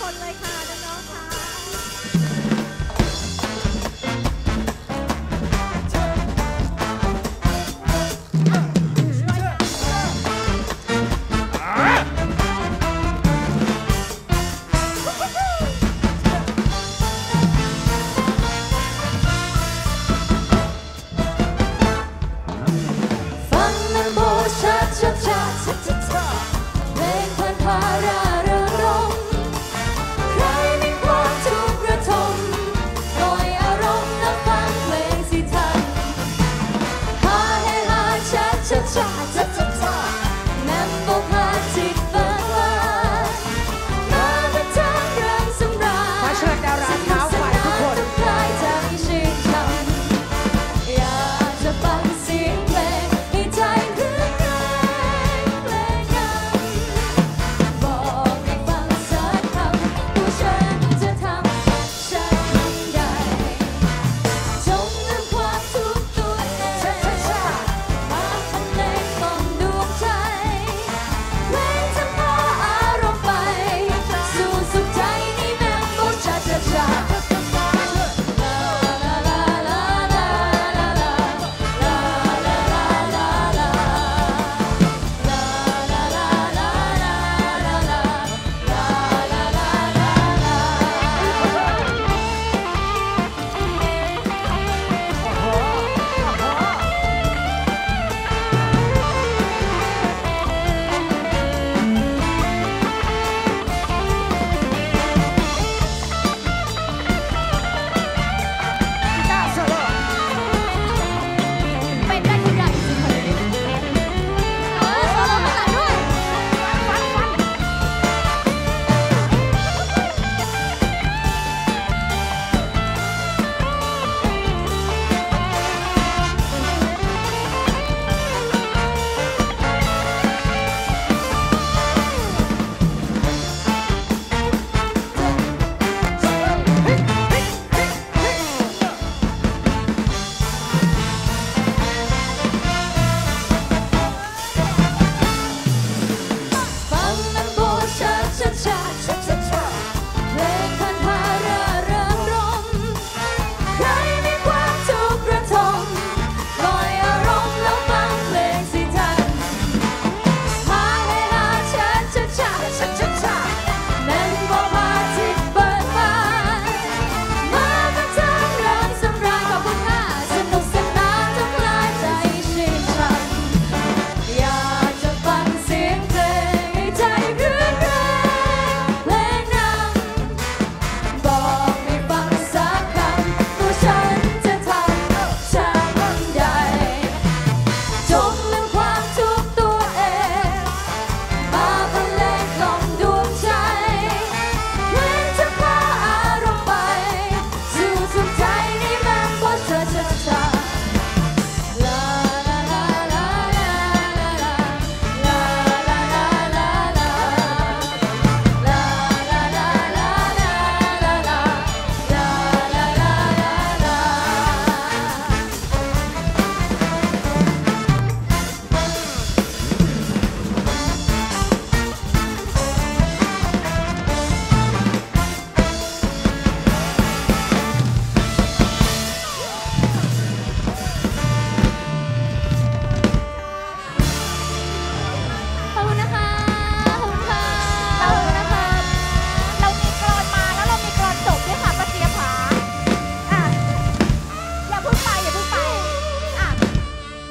คนเลยค่ะน้องๆค่ะ ta-ta